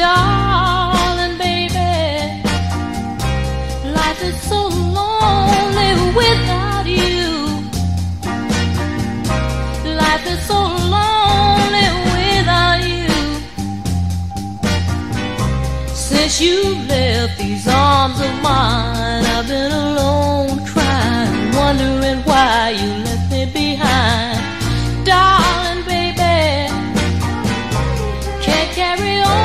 darling baby. Life is so lonely without you. Life is so lonely without you. Since you left these arms of mine, I've been alone crying, wondering why you left me behind. Darling baby, can't carry on.